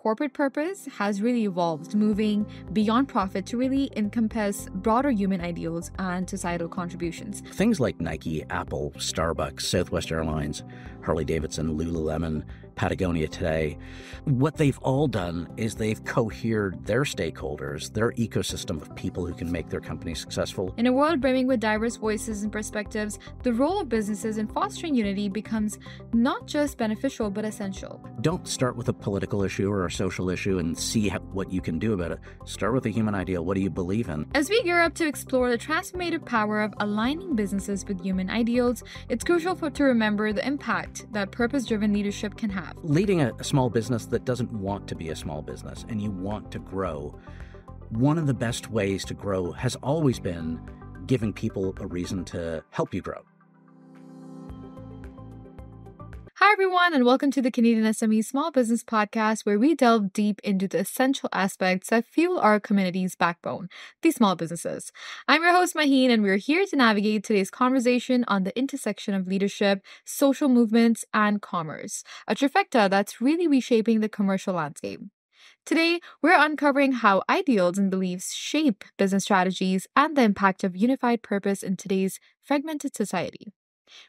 corporate purpose has really evolved, moving beyond profit to really encompass broader human ideals and societal contributions. Things like Nike, Apple, Starbucks, Southwest Airlines, Harley Davidson, Lululemon, Patagonia today, what they've all done is they've cohered their stakeholders, their ecosystem of people who can make their company successful. In a world brimming with diverse voices and perspectives, the role of businesses in fostering unity becomes not just beneficial but essential. Don't start with a political issue or a social issue and see how, what you can do about it. Start with a human ideal. What do you believe in? As we gear up to explore the transformative power of aligning businesses with human ideals, it's crucial for, to remember the impact that purpose driven leadership can have. Leading a, a small business that doesn't want to be a small business and you want to grow, one of the best ways to grow has always been giving people a reason to help you grow. Hi, everyone, and welcome to the Canadian SME Small Business Podcast, where we delve deep into the essential aspects that fuel our community's backbone, the small businesses. I'm your host, Maheen, and we're here to navigate today's conversation on the intersection of leadership, social movements, and commerce, a trifecta that's really reshaping the commercial landscape. Today, we're uncovering how ideals and beliefs shape business strategies and the impact of unified purpose in today's fragmented society.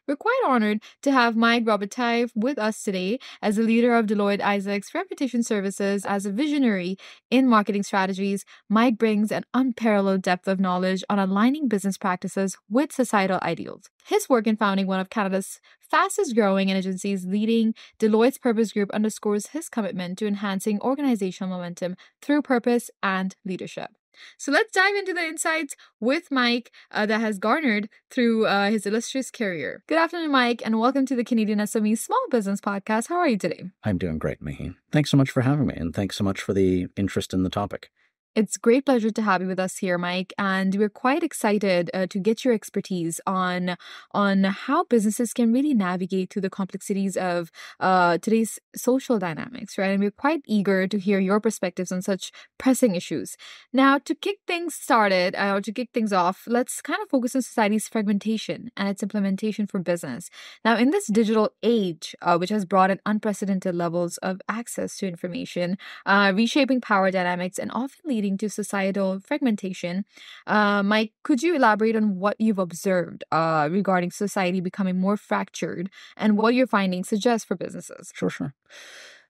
We're quite honored to have Mike Robitaille with us today as the leader of Deloitte Isaacs Reputation Services as a visionary in marketing strategies. Mike brings an unparalleled depth of knowledge on aligning business practices with societal ideals. His work in founding one of Canada's fastest growing agencies leading Deloitte's Purpose Group underscores his commitment to enhancing organizational momentum through purpose and leadership. So let's dive into the insights with Mike uh, that has garnered through uh, his illustrious career. Good afternoon, Mike, and welcome to the Canadian SME Small Business Podcast. How are you today? I'm doing great, Maheen. Thanks so much for having me, and thanks so much for the interest in the topic. It's great pleasure to have you with us here, Mike, and we're quite excited uh, to get your expertise on on how businesses can really navigate through the complexities of uh, today's social dynamics, right? And we're quite eager to hear your perspectives on such pressing issues. Now, to kick things started, uh, or to kick things off, let's kind of focus on society's fragmentation and its implementation for business. Now, in this digital age, uh, which has brought in unprecedented levels of access to information, uh, reshaping power dynamics, and often leading to societal fragmentation. Uh, Mike, could you elaborate on what you've observed uh, regarding society becoming more fractured and what your findings suggest for businesses? Sure, sure.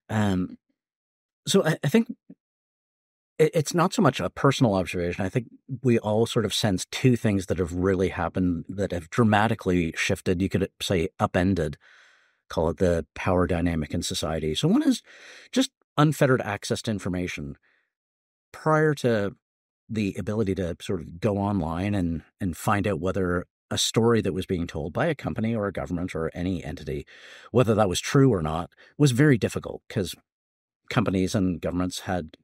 Um, so I, I think it's not so much a personal observation. I think we all sort of sense two things that have really happened that have dramatically shifted. You could say upended, call it the power dynamic in society. So one is just unfettered access to information prior to the ability to sort of go online and and find out whether a story that was being told by a company or a government or any entity, whether that was true or not, was very difficult because companies and governments had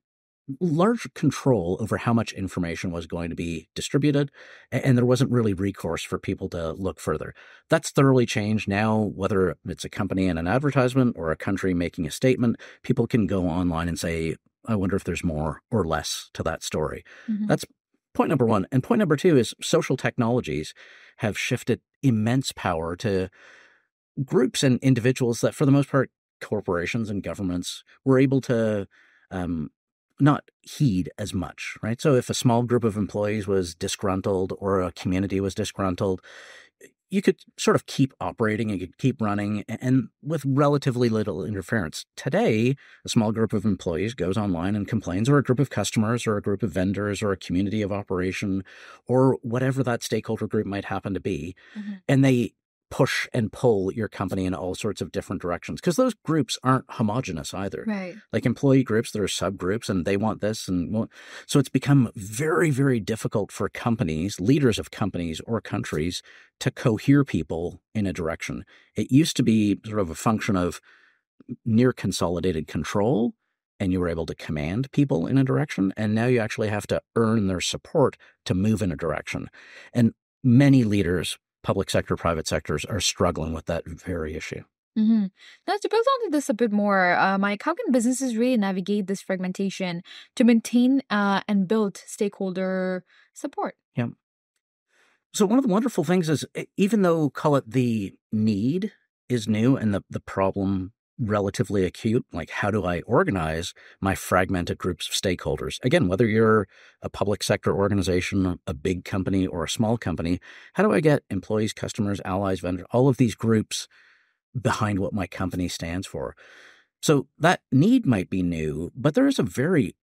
large control over how much information was going to be distributed, and there wasn't really recourse for people to look further. That's thoroughly changed now, whether it's a company and an advertisement or a country making a statement, people can go online and say, I wonder if there's more or less to that story. Mm-hmm. That's point number one. And point number two is social technologies have shifted immense power to groups and individuals that, for the most part, corporations and governments were able to um, not heed as much, right? So if a small group of employees was disgruntled or a community was disgruntled, you could sort of keep operating, you could keep running, and with relatively little interference. Today, a small group of employees goes online and complains, or a group of customers, or a group of vendors, or a community of operation, or whatever that stakeholder group might happen to be, mm-hmm. and they push and pull your company in all sorts of different directions because those groups aren't homogenous either. Right. Like employee groups, there are subgroups and they want this and so it's become very very difficult for companies, leaders of companies or countries to cohere people in a direction. It used to be sort of a function of near consolidated control and you were able to command people in a direction and now you actually have to earn their support to move in a direction. And many leaders public sector, private sectors are struggling with that very issue. Mm-hmm. Now, to build onto this a bit more, uh, Mike, how can businesses really navigate this fragmentation to maintain uh, and build stakeholder support? Yeah. So, one of the wonderful things is even though, call it the need is new and the, the problem relatively acute. Like, how do I organize my fragmented groups of stakeholders? Again, whether you're a public sector organization, a big company, or a small company, how do I get employees, customers, allies, vendors, all of these groups behind what my company stands for? So that need might be new, but there is a very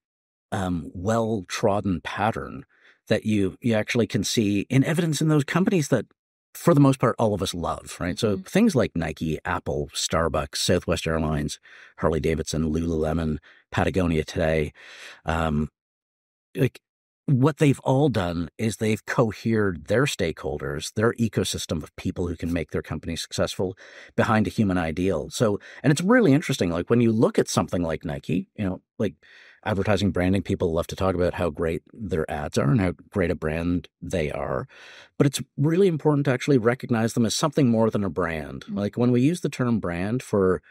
um, well trodden pattern that you you actually can see in evidence in those companies that for the most part, all of us love, right? So mm-hmm. things like Nike, Apple, Starbucks, Southwest Airlines, Harley Davidson, Lululemon, Patagonia today, um, like what they've all done is they've cohered their stakeholders, their ecosystem of people who can make their company successful behind a human ideal. So, and it's really interesting. Like when you look at something like Nike, you know, like advertising branding, people love to talk about how great their ads are and how great a brand they are. But it's really important to actually recognize them as something more than a brand. Mm-hmm. Like when we use the term brand for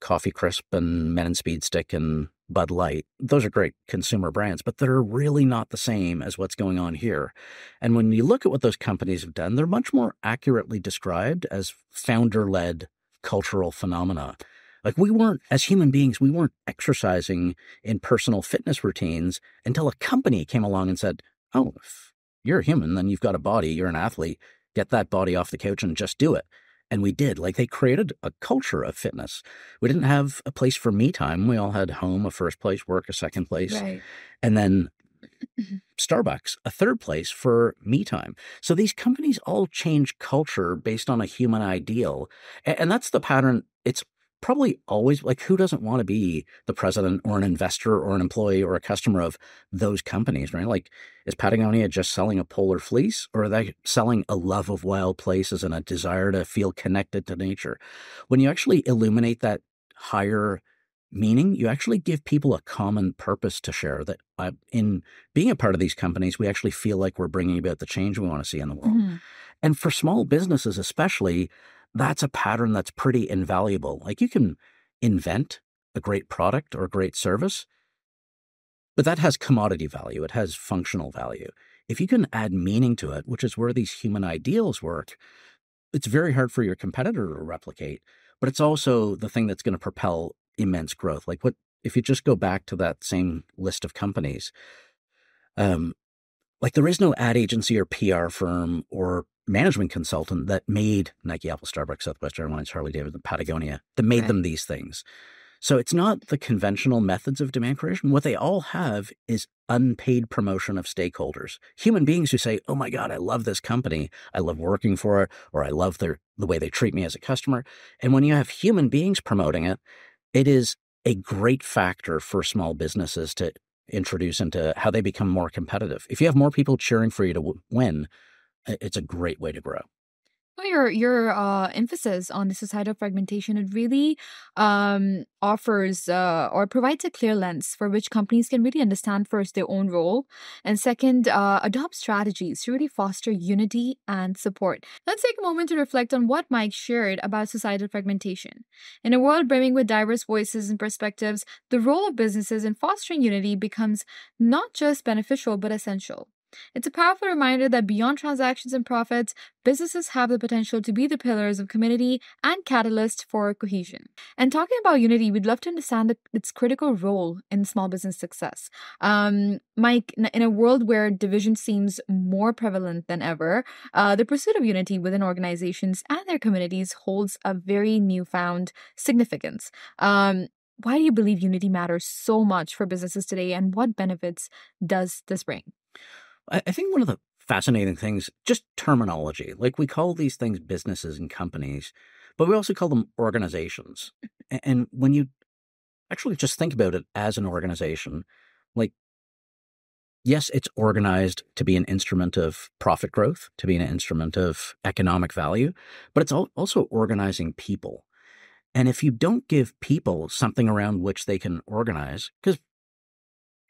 Coffee Crisp and Men and Speed Stick and Bud Light, those are great consumer brands, but they're really not the same as what's going on here. And when you look at what those companies have done, they're much more accurately described as founder led cultural phenomena. Like we weren't, as human beings, we weren't exercising in personal fitness routines until a company came along and said, Oh, if you're a human, then you've got a body, you're an athlete, get that body off the couch and just do it. And we did. Like they created a culture of fitness. We didn't have a place for me time. We all had home, a first place, work, a second place. Right. And then mm-hmm. Starbucks, a third place for me time. So these companies all change culture based on a human ideal. And that's the pattern. It's probably always like who doesn't want to be the president or an investor or an employee or a customer of those companies, right? Like, is Patagonia just selling a polar fleece or are they selling a love of wild places and a desire to feel connected to nature? When you actually illuminate that higher meaning, you actually give people a common purpose to share. That uh, in being a part of these companies, we actually feel like we're bringing about the change we want to see in the world. Mm-hmm. And for small businesses, especially, that's a pattern that's pretty invaluable. Like you can invent a great product or a great service, but that has commodity value, it has functional value. If you can add meaning to it, which is where these human ideals work, it's very hard for your competitor to replicate, but it's also the thing that's going to propel immense growth. Like what if you just go back to that same list of companies, um, like there is no ad agency or PR firm or management consultant that made Nike, Apple, Starbucks, Southwest Airlines, Harley Davidson, Patagonia, that made right. them these things. So it's not the conventional methods of demand creation. What they all have is unpaid promotion of stakeholders. Human beings who say, "Oh my god, I love this company. I love working for it or I love their the way they treat me as a customer." And when you have human beings promoting it, it is a great factor for small businesses to introduce into how they become more competitive. If you have more people cheering for you to w- win, it's a great way to grow. Well, your your uh, emphasis on the societal fragmentation it really um, offers uh, or provides a clear lens for which companies can really understand first their own role and second uh, adopt strategies to really foster unity and support. Let's take a moment to reflect on what Mike shared about societal fragmentation. In a world brimming with diverse voices and perspectives, the role of businesses in fostering unity becomes not just beneficial but essential. It's a powerful reminder that beyond transactions and profits, businesses have the potential to be the pillars of community and catalyst for cohesion. And talking about unity, we'd love to understand the, its critical role in small business success. Um, Mike, in a world where division seems more prevalent than ever, uh, the pursuit of unity within organizations and their communities holds a very newfound significance. Um, why do you believe unity matters so much for businesses today, and what benefits does this bring? I, think one of the fascinating things, just terminology. Like we call these things businesses and companies, but we also call them organizations. And when you actually just think about it as an organization, like, yes, it's organized to be an instrument of profit growth, to be an instrument of economic value, but it's also organizing people. And if you don't give people something around which they can organize, because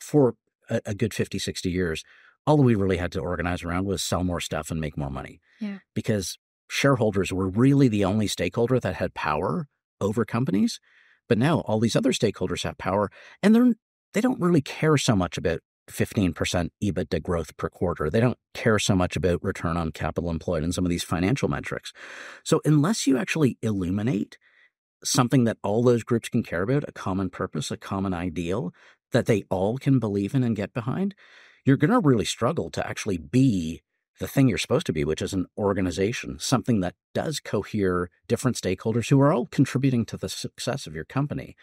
for a, a good 50, 60 years, all we really had to organize around was sell more stuff and make more money. Yeah. Because shareholders were really the only stakeholder that had power over companies. But now all these other stakeholders have power and they're they don't really care so much about 15% EBITDA growth per quarter. They don't care so much about return on capital employed and some of these financial metrics. So unless you actually illuminate something that all those groups can care about, a common purpose, a common ideal that they all can believe in and get behind, you're going to really struggle to actually be the thing you're supposed to be, which is an organization, something that does cohere different stakeholders who are all contributing to the success of your company.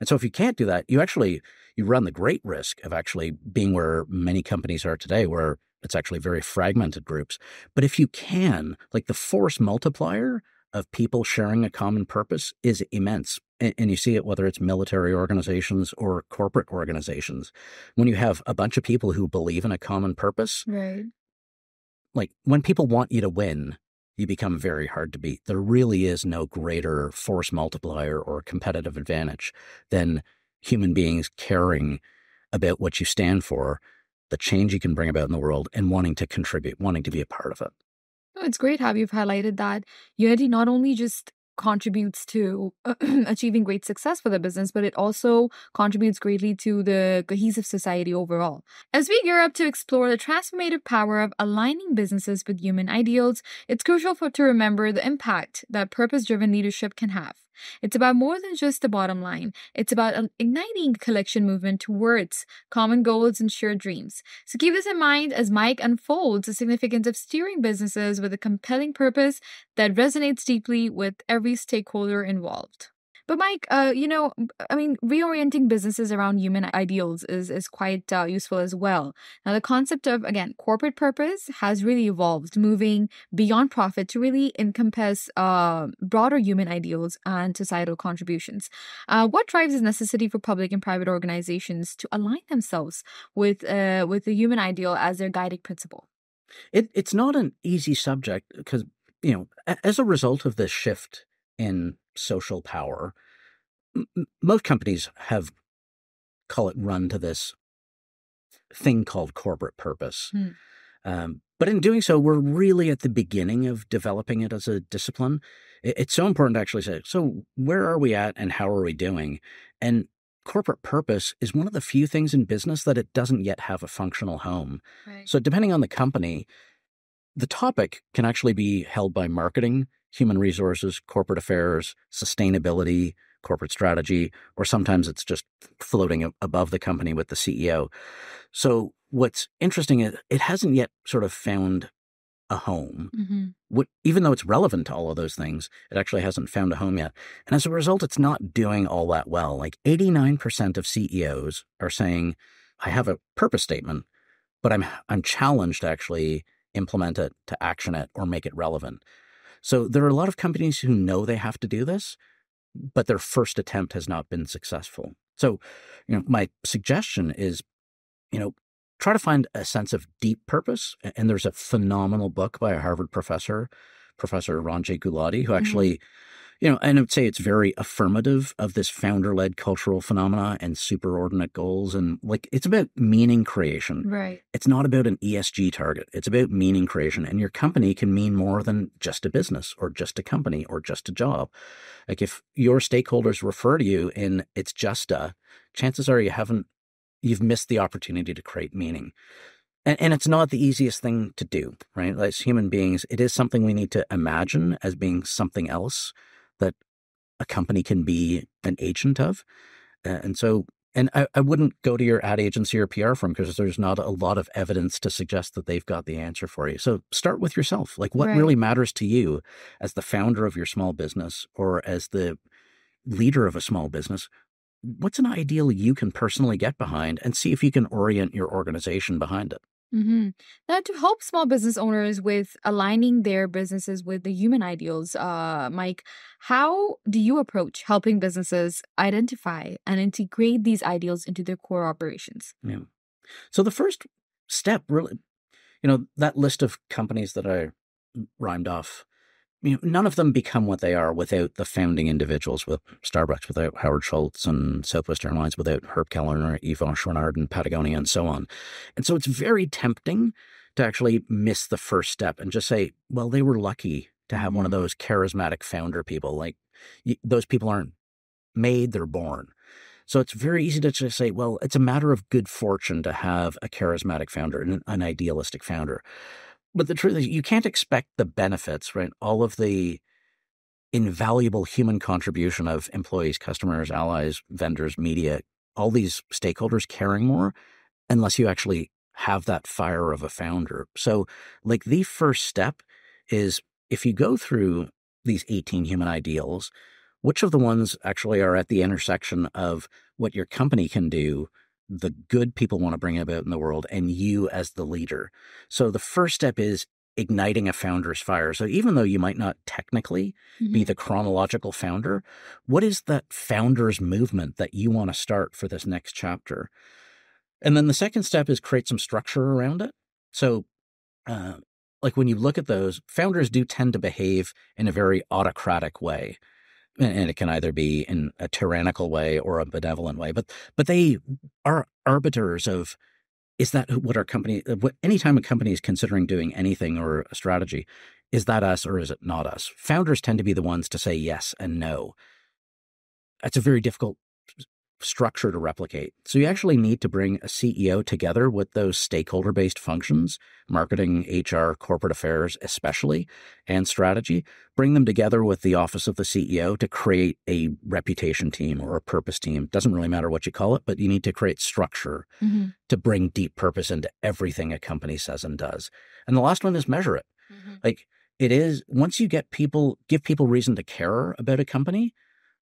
And so if you can't do that, you actually you run the great risk of actually being where many companies are today, where it's actually very fragmented groups. But if you can, like the force multiplier of people sharing a common purpose is immense. And, you see it whether it's military organizations or corporate organizations. When you have a bunch of people who believe in a common purpose, right like when people want you to win, you become very hard to beat. There really is no greater force multiplier or competitive advantage than human beings caring about what you stand for, the change you can bring about in the world, and wanting to contribute, wanting to be a part of it. Oh, it's great how you've highlighted that unity not only just contributes to achieving great success for the business, but it also contributes greatly to the cohesive society overall. As we gear up to explore the transformative power of aligning businesses with human ideals, it's crucial for to remember the impact that purpose-driven leadership can have. It's about more than just the bottom line. It's about um, igniting collection movement towards common goals and shared dreams. So keep this in mind as Mike unfolds the significance of steering businesses with a compelling purpose that resonates deeply with every stakeholder involved. But Mike, uh, you know, I mean, reorienting businesses around human ideals is is quite uh, useful as well. Now, the concept of again corporate purpose has really evolved, moving beyond profit to really encompass uh, broader human ideals and societal contributions. Uh, what drives this necessity for public and private organizations to align themselves with uh, with the human ideal as their guiding principle? It, it's not an easy subject because you know, as a result of this shift in social power. M- most companies have call it run to this thing called corporate purpose. Hmm. Um, but in doing so, we're really at the beginning of developing it as a discipline. It, it's so important to actually say, so where are we at and how are we doing? And corporate purpose is one of the few things in business that it doesn't yet have a functional home. Right. So depending on the company, the topic can actually be held by marketing, human resources, corporate affairs, sustainability, corporate strategy, or sometimes it's just floating above the company with the CEO. So what's interesting is it hasn't yet sort of found a home. Mm-hmm. What, even though it's relevant to all of those things, it actually hasn't found a home yet. And as a result, it's not doing all that well. Like 89% of CEOs are saying, I have a purpose statement, but I'm I'm challenged to actually implement it, to action it, or make it relevant. So there are a lot of companies who know they have to do this, but their first attempt has not been successful. So, you know, my suggestion is, you know, try to find a sense of deep purpose. And there's a phenomenal book by a Harvard professor, Professor Ranjay Gulati, who mm-hmm. actually mm-hmm you know, and I would say it's very affirmative of this founder led cultural phenomena and superordinate goals. And like, it's about meaning creation. Right. It's not about an ESG target. It's about meaning creation. And your company can mean more than just a business or just a company or just a job. Like, if your stakeholders refer to you in it's just a, chances are you haven't, you've missed the opportunity to create meaning. And, and it's not the easiest thing to do, right? As human beings, it is something we need to imagine as being something else that a company can be an agent of. And so, and I, I wouldn't go to your ad agency or PR firm because there's not a lot of evidence to suggest that they've got the answer for you. So start with yourself. Like, what right. really matters to you as the founder of your small business or as the leader of a small business? What's an ideal you can personally get behind and see if you can orient your organization behind it? Mm-hmm. Now, to help small business owners with aligning their businesses with the human ideals, uh, Mike, how do you approach helping businesses identify and integrate these ideals into their core operations? Yeah. So the first step, really, you know, that list of companies that I rhymed off you know, none of them become what they are without the founding individuals, with Starbucks without Howard Schultz and Southwest Airlines without Herb Kelleher, Yvon Chouinard and Patagonia and so on. And so it's very tempting to actually miss the first step and just say, well, they were lucky to have one of those charismatic founder people. Like those people aren't made, they're born. So it's very easy to just say, well, it's a matter of good fortune to have a charismatic founder and an idealistic founder. But the truth is, you can't expect the benefits, right? All of the invaluable human contribution of employees, customers, allies, vendors, media, all these stakeholders caring more unless you actually have that fire of a founder. So, like, the first step is if you go through these 18 human ideals, which of the ones actually are at the intersection of what your company can do, the good people want to bring about in the world, and you as the leader? So, the first step is igniting a founder's fire. So even though you might not technically mm-hmm. be the chronological founder, what is that founder's movement that you want to start for this next chapter? And then the second step is create some structure around it. So, uh, like when you look at those, founders do tend to behave in a very autocratic way. And it can either be in a tyrannical way or a benevolent way, but but they are arbiters of is that what our company uh, anytime a company is considering doing anything or a strategy is that us or is it not us? Founders tend to be the ones to say yes and no. That's a very difficult structure to replicate. So you actually need to bring a CEO together with those stakeholder based functions, marketing, HR, corporate affairs, especially, and strategy. Bring them together with the office of the CEO to create a reputation team or a purpose team. Doesn't really matter what you call it, but you need to create structure mm-hmm. to bring deep purpose into everything a company says and does. And the last one is measure it. Mm-hmm. Like it is once you get people, give people reason to care about a company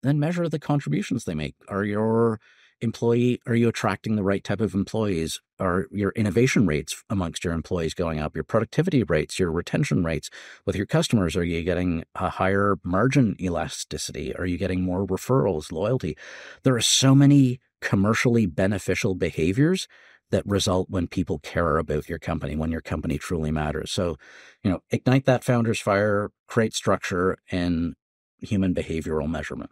then measure the contributions they make. Are your employee are you attracting the right type of employees? Are your innovation rates amongst your employees going up? Your productivity rates your retention rates with your customers? Are you getting a higher margin elasticity? Are you getting more referrals loyalty? There are so many commercially beneficial behaviors that result when people care about your company when your company truly matters. So you know ignite that founder's fire create structure and human behavioral measurement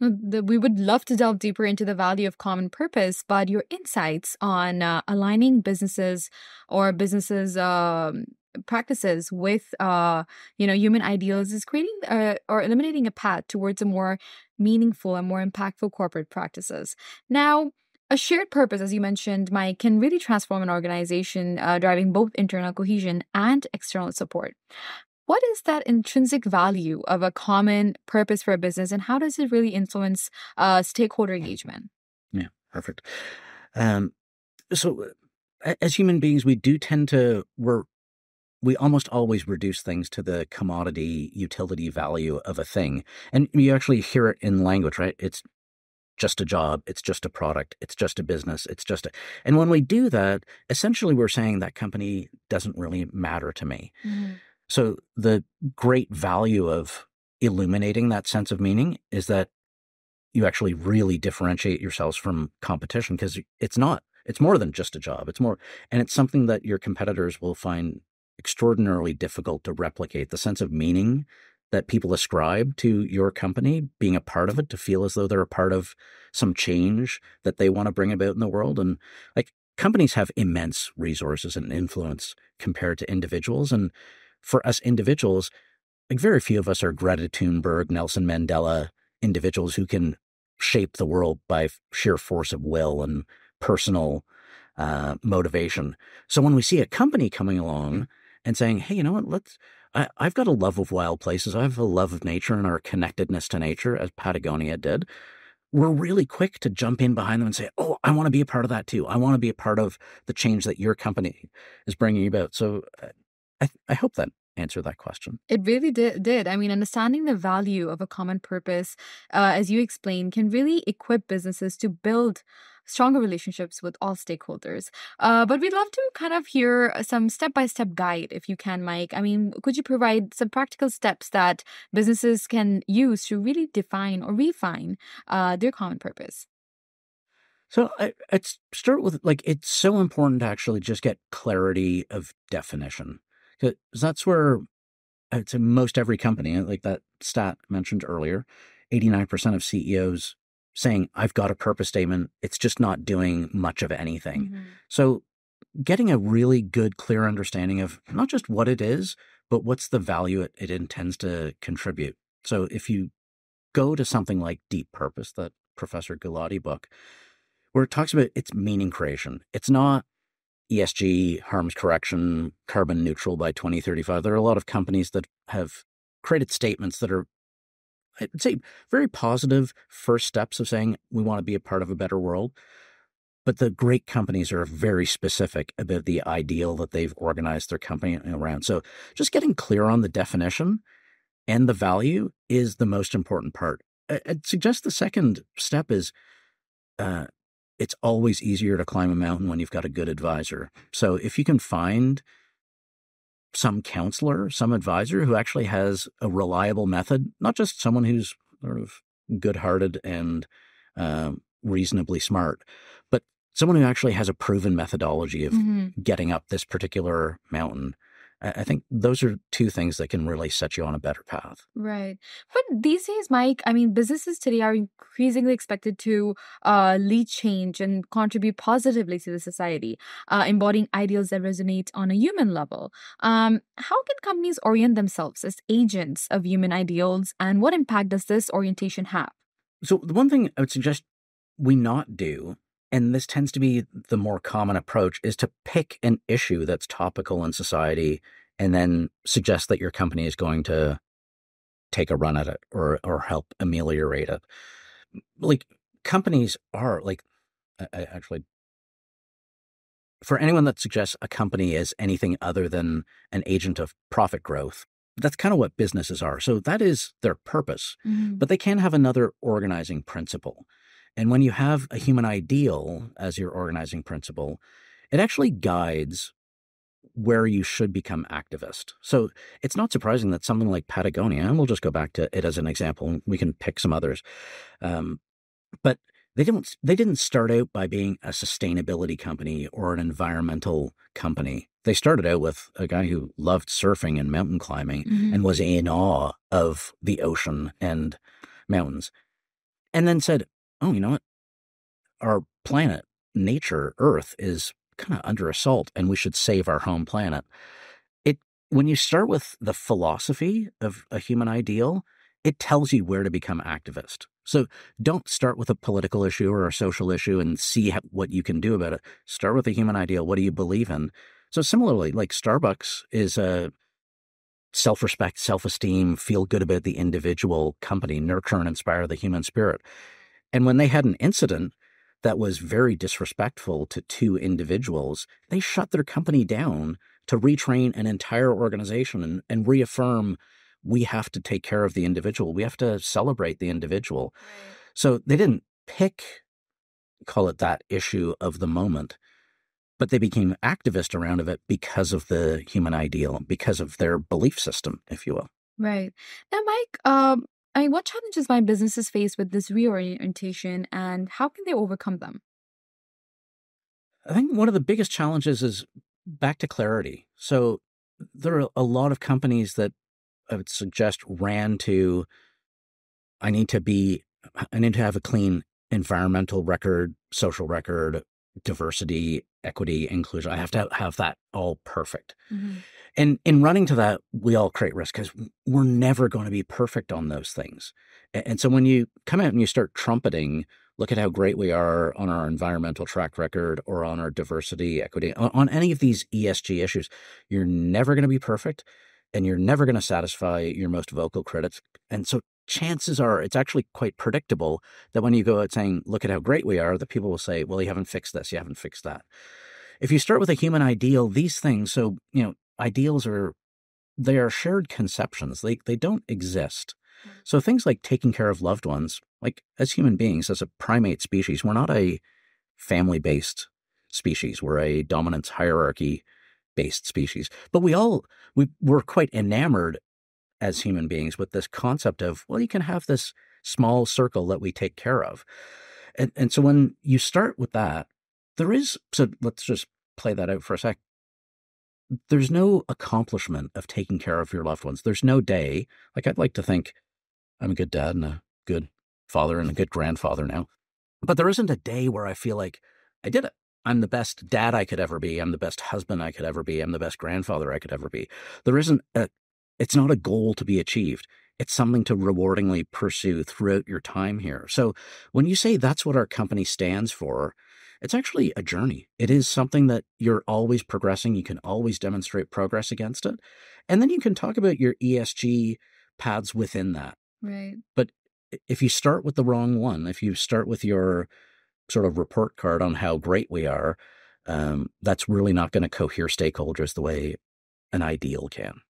we would love to delve deeper into the value of common purpose, but your insights on uh, aligning businesses or businesses um, practices with uh, you know human ideals is creating uh, or eliminating a path towards a more meaningful and more impactful corporate practices. Now, a shared purpose, as you mentioned, Mike, can really transform an organization, uh, driving both internal cohesion and external support. What is that intrinsic value of a common purpose for a business, and how does it really influence uh, stakeholder engagement? Yeah, perfect. Um, so, as human beings, we do tend to we're we almost always reduce things to the commodity utility value of a thing, and you actually hear it in language, right? It's just a job, it's just a product, it's just a business, it's just a. And when we do that, essentially, we're saying that company doesn't really matter to me. Mm-hmm. So the great value of illuminating that sense of meaning is that you actually really differentiate yourselves from competition because it's not it's more than just a job it's more and it's something that your competitors will find extraordinarily difficult to replicate the sense of meaning that people ascribe to your company being a part of it to feel as though they're a part of some change that they want to bring about in the world and like companies have immense resources and influence compared to individuals and for us individuals, like very few of us are Greta Thunberg, Nelson Mandela individuals who can shape the world by sheer force of will and personal uh, motivation. So when we see a company coming along and saying, "Hey, you know what? Let's," I, I've got a love of wild places. I have a love of nature and our connectedness to nature, as Patagonia did. We're really quick to jump in behind them and say, "Oh, I want to be a part of that too. I want to be a part of the change that your company is bringing about." So I, I hope that answered that question. It really did. did. I mean, understanding the value of a common purpose, uh, as you explained, can really equip businesses to build stronger relationships with all stakeholders. Uh, but we'd love to kind of hear some step by step guide, if you can, Mike. I mean, could you provide some practical steps that businesses can use to really define or refine uh, their common purpose? So I, would start with like it's so important to actually just get clarity of definition because that's where I'd say most every company, like that stat mentioned earlier, 89% of CEOs saying, I've got a purpose statement. It's just not doing much of anything. Mm-hmm. So getting a really good, clear understanding of not just what it is, but what's the value it, it intends to contribute. So if you go to something like Deep Purpose, that Professor Gulati book, where it talks about its meaning creation. It's not ESG, harms correction, carbon neutral by 2035. There are a lot of companies that have created statements that are I'd say very positive first steps of saying we want to be a part of a better world. But the great companies are very specific about the ideal that they've organized their company around. So just getting clear on the definition and the value is the most important part. I'd suggest the second step is uh, it's always easier to climb a mountain when you've got a good advisor. So if you can find some counselor, some advisor who actually has a reliable method, not just someone who's sort of good hearted and uh, reasonably smart, but someone who actually has a proven methodology of mm-hmm. getting up this particular mountain I think those are two things that can really set you on a better path. Right. But these days, Mike, I mean, businesses today are increasingly expected to uh, lead change and contribute positively to the society, uh, embodying ideals that resonate on a human level. Um, how can companies orient themselves as agents of human ideals, and what impact does this orientation have? So, the one thing I would suggest we not do and this tends to be the more common approach, is to pick an issue that's topical in society and then suggest that your company is going to take a run at it or or help ameliorate it. Like companies are like I, I actually for anyone that suggests a company is anything other than an agent of profit growth, that's kind of what businesses are. So that is their purpose, mm-hmm. but they can have another organizing principle. And when you have a human ideal as your organizing principle, it actually guides where you should become activist. So it's not surprising that something like Patagonia, and we'll just go back to it as an example, we can pick some others. Um, but they didn't they didn't start out by being a sustainability company or an environmental company. They started out with a guy who loved surfing and mountain climbing mm-hmm. and was in awe of the ocean and mountains. And then said, oh, you know what? Our planet, nature, Earth is kind of under assault and we should save our home planet. It when you start with the philosophy of a human ideal, it tells you where to become activist. So don't start with a political issue or a social issue and see how, what you can do about it. Start with a human ideal. What do you believe in? So similarly, like Starbucks is a self-respect, self-esteem, feel good about the individual company, nurture and inspire the human spirit. And when they had an incident that was very disrespectful to two individuals, they shut their company down to retrain an entire organization and, and reaffirm we have to take care of the individual. We have to celebrate the individual. So they didn't pick, call it that issue of the moment, but they became activist around of it because of the human ideal, because of their belief system, if you will. Right. Now, Mike, um, I mean, what challenges might businesses face with this reorientation and how can they overcome them? I think one of the biggest challenges is back to clarity. So there are a lot of companies that I would suggest ran to I need to be I need to have a clean environmental record, social record, diversity, equity, inclusion. I have to have that all perfect. Mm-hmm. And in running to that, we all create risk because we're never going to be perfect on those things. And so when you come out and you start trumpeting, look at how great we are on our environmental track record or on our diversity, equity, on, any of these ESG issues, you're never going to be perfect and you're never going to satisfy your most vocal critics. And so chances are it's actually quite predictable that when you go out saying, look at how great we are, that people will say, well, you haven't fixed this, you haven't fixed that. If you start with a human ideal, these things, so, you know, ideals are they are shared conceptions. They they don't exist. Mm. So things like taking care of loved ones, like as human beings, as a primate species, we're not a family-based species. We're a dominance hierarchy based species. But we all we we're quite enamored as human beings with this concept of, well, you can have this small circle that we take care of. And and so when you start with that, there is so let's just play that out for a sec there's no accomplishment of taking care of your loved ones. There's no day. Like I'd like to think I'm a good dad and a good father and a good grandfather now. But there isn't a day where I feel like I did it. I'm the best dad I could ever be. I'm the best husband I could ever be. I'm the best grandfather I could ever be. There isn't a, it's not a goal to be achieved. It's something to rewardingly pursue throughout your time here. So when you say that's what our company stands for, it's actually a journey. It is something that you're always progressing. You can always demonstrate progress against it. And then you can talk about your ESG paths within that. Right. But if you start with the wrong one, if you start with your sort of report card on how great we are, um, that's really not going to cohere stakeholders the way an ideal can.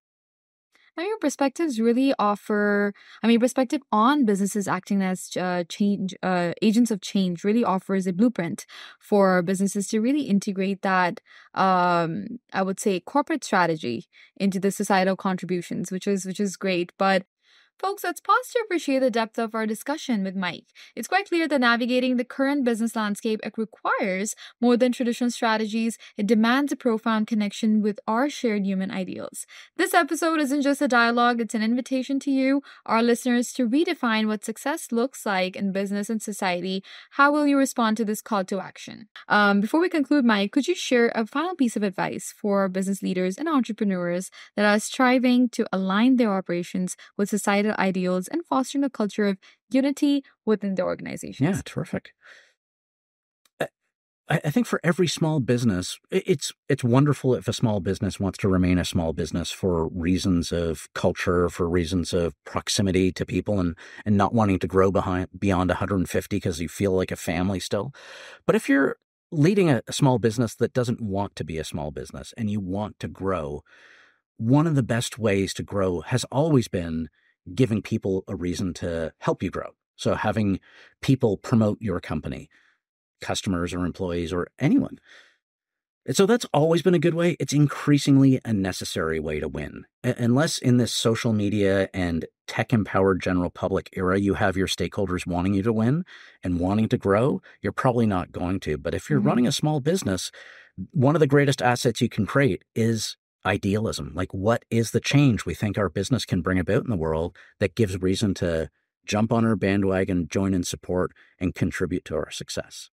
Now, your perspectives really offer, I mean, perspective on businesses acting as uh, change uh, agents of change really offers a blueprint for businesses to really integrate that, um, I would say, corporate strategy into the societal contributions, which is which is great. But Folks, let's pause to appreciate the depth of our discussion with Mike. It's quite clear that navigating the current business landscape requires more than traditional strategies. It demands a profound connection with our shared human ideals. This episode isn't just a dialogue, it's an invitation to you, our listeners, to redefine what success looks like in business and society. How will you respond to this call to action? Um, before we conclude, Mike, could you share a final piece of advice for business leaders and entrepreneurs that are striving to align their operations with society? Ideals and fostering a culture of unity within the organization. Yeah, terrific. I, I think for every small business, it's it's wonderful if a small business wants to remain a small business for reasons of culture, for reasons of proximity to people, and and not wanting to grow behind beyond 150 because you feel like a family still. But if you're leading a, a small business that doesn't want to be a small business and you want to grow, one of the best ways to grow has always been giving people a reason to help you grow. So having people promote your company, customers or employees or anyone. And so that's always been a good way. It's increasingly a necessary way to win. Unless in this social media and tech empowered general public era, you have your stakeholders wanting you to win and wanting to grow, you're probably not going to. But if you're mm-hmm. running a small business, one of the greatest assets you can create is idealism. Like, what is the change we think our business can bring about in the world that gives reason to jump on our bandwagon, join in support, and contribute to our success?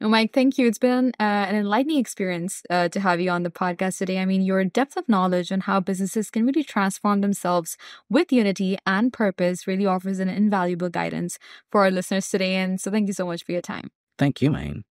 Oh, Mike, thank you. It's been uh, an enlightening experience uh, to have you on the podcast today. I mean, your depth of knowledge on how businesses can really transform themselves with unity and purpose really offers an invaluable guidance for our listeners today. And so, thank you so much for your time. Thank you, Maheen.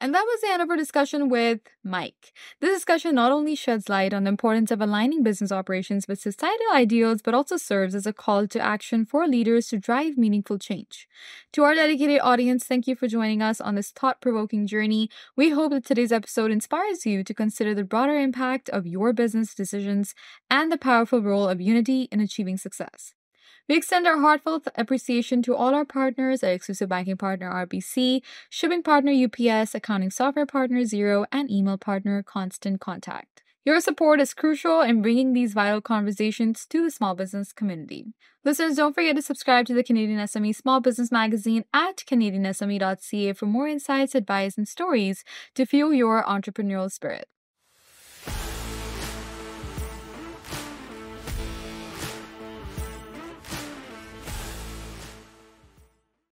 And that was the end of our discussion with Mike. This discussion not only sheds light on the importance of aligning business operations with societal ideals, but also serves as a call to action for leaders to drive meaningful change. To our dedicated audience, thank you for joining us on this thought provoking journey. We hope that today's episode inspires you to consider the broader impact of your business decisions and the powerful role of unity in achieving success. We extend our heartfelt appreciation to all our partners, our exclusive banking partner RBC, shipping partner UPS, accounting software partner Xero, and email partner Constant Contact. Your support is crucial in bringing these vital conversations to the small business community. Listeners, don't forget to subscribe to the Canadian SME Small Business Magazine at canadiansme.ca for more insights, advice, and stories to fuel your entrepreneurial spirit.